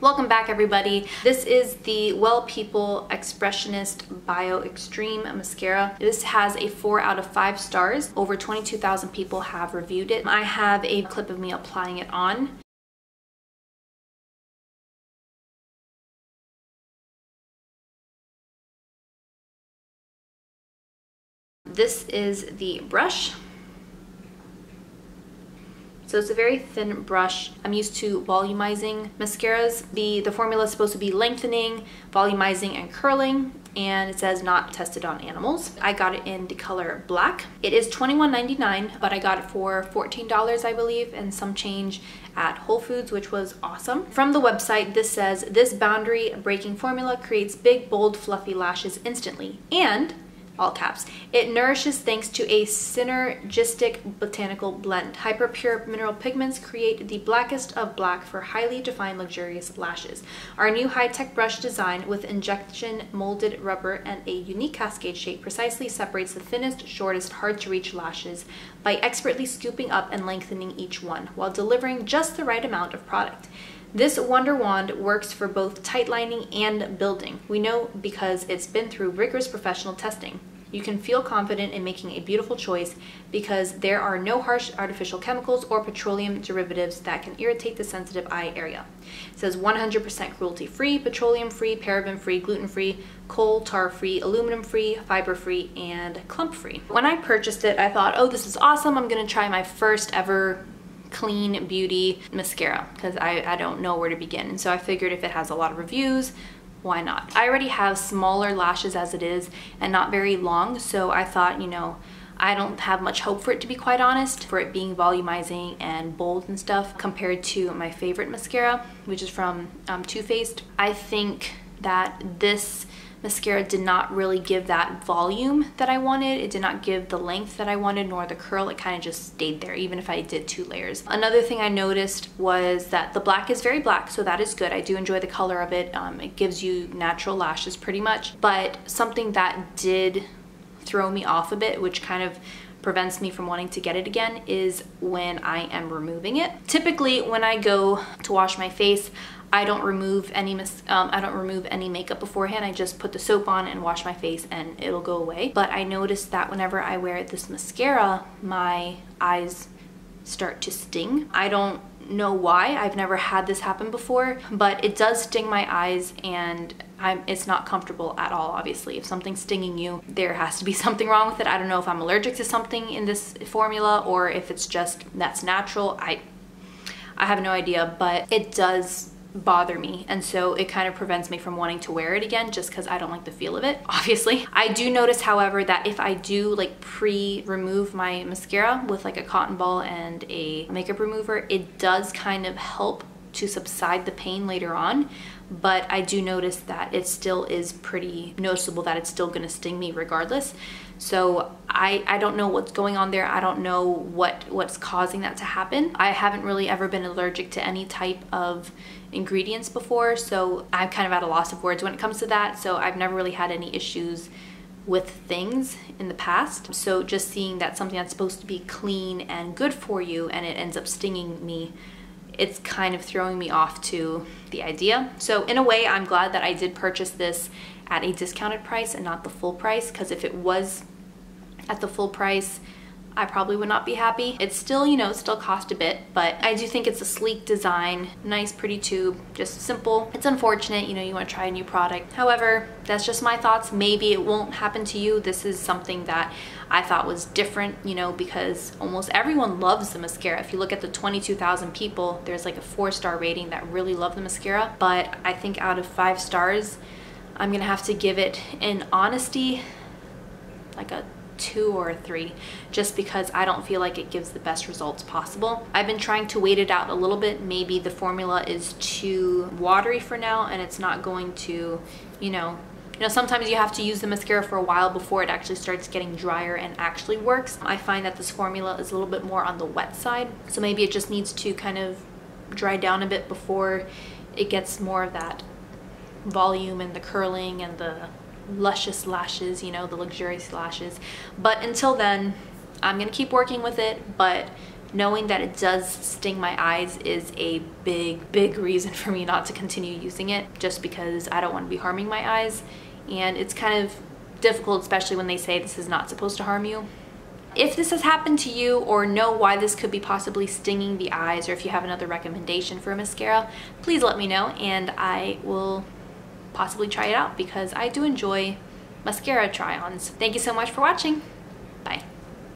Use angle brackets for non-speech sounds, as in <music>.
Welcome back everybody. This is the Well People Expressionist Bio Extreme Mascara. This has a 4 out of 5 stars. Over 22,000 people have reviewed it. I have a clip of me applying it on. This is the brush. So it's a very thin brush. I'm used to volumizing mascaras. The, the formula is supposed to be lengthening, volumizing, and curling and it says not tested on animals. I got it in the color black. It is $21.99, but I got it for $14, I believe, and some change at Whole Foods, which was awesome. From the website, this says, this boundary breaking formula creates big, bold, fluffy lashes instantly. And all caps. It nourishes thanks to a synergistic botanical blend. Hyperpure mineral pigments create the blackest of black for highly defined luxurious lashes. Our new high-tech brush design with injection molded rubber and a unique cascade shape precisely separates the thinnest, shortest, hard-to-reach lashes by expertly scooping up and lengthening each one while delivering just the right amount of product. This Wonder Wand works for both tightlining and building. We know because it's been through rigorous professional testing. You can feel confident in making a beautiful choice because there are no harsh artificial chemicals or petroleum derivatives that can irritate the sensitive eye area. It says 100% cruelty-free, petroleum-free, paraben-free, gluten-free, coal tar-free, aluminum-free, fiber-free, and clump-free. When I purchased it, I thought, oh, this is awesome. I'm gonna try my first ever clean beauty mascara because I, I don't know where to begin. And so I figured if it has a lot of reviews, why not? I already have smaller lashes as it is and not very long, so I thought, you know, I don't have much hope for it to be quite honest, for it being volumizing and bold and stuff compared to my favorite mascara, which is from um, Too Faced. I think that this mascara did not really give that volume that I wanted. It did not give the length that I wanted nor the curl. It kind of just stayed there even if I did two layers. Another thing I noticed was that the black is very black so that is good. I do enjoy the color of it. Um, it gives you natural lashes pretty much but something that did throw me off a bit which kind of prevents me from wanting to get it again is when I am removing it. Typically when I go to wash my face I don't remove any um, I don't remove any makeup beforehand. I just put the soap on and wash my face and it'll go away. But I noticed that whenever I wear this mascara, my eyes start to sting. I don't know why. I've never had this happen before, but it does sting my eyes and I'm, it's not comfortable at all, obviously. If something's stinging you, there has to be <laughs> something wrong with it. I don't know if I'm allergic to something in this formula or if it's just that's natural. I, I have no idea, but it does bother me. And so it kind of prevents me from wanting to wear it again just because I don't like the feel of it <laughs> obviously. I do notice however that if I do like pre-remove my mascara with like a cotton ball and a makeup remover it does kind of help to subside the pain later on but I do notice that it still is pretty noticeable that it's still gonna sting me regardless so I, I don't know what's going on there. I don't know what what's causing that to happen. I haven't really ever been allergic to any type of ingredients before, so I'm kind of at a loss of words when it comes to that. So I've never really had any issues with things in the past. So just seeing that something that's supposed to be clean and good for you and it ends up stinging me it's kind of throwing me off to the idea. So in a way, I'm glad that I did purchase this at a discounted price and not the full price because if it was at the full price, I probably would not be happy. It's still, you know, still cost a bit, but I do think it's a sleek design, nice pretty tube, just simple. It's unfortunate, you know, you want to try a new product. However, that's just my thoughts. Maybe it won't happen to you. This is something that I thought was different, you know, because almost everyone loves the mascara. If you look at the 22,000 people, there's like a four star rating that really love the mascara. But I think out of five stars, I'm gonna have to give it in honesty, like a two or three just because I don't feel like it gives the best results possible. I've been trying to wait it out a little bit. Maybe the formula is too watery for now and it's not going to, you know, you know, sometimes you have to use the mascara for a while before it actually starts getting drier and actually works. I find that this formula is a little bit more on the wet side. So maybe it just needs to kind of dry down a bit before it gets more of that volume and the curling and the luscious lashes, you know, the luxurious lashes. But until then, I'm gonna keep working with it, but knowing that it does sting my eyes is a big, big reason for me not to continue using it just because I don't want to be harming my eyes. And it's kind of difficult, especially when they say this is not supposed to harm you. If this has happened to you or know why this could be possibly stinging the eyes or if you have another recommendation for a mascara, please let me know and I will possibly try it out because I do enjoy mascara try-ons. Thank you so much for watching. Bye.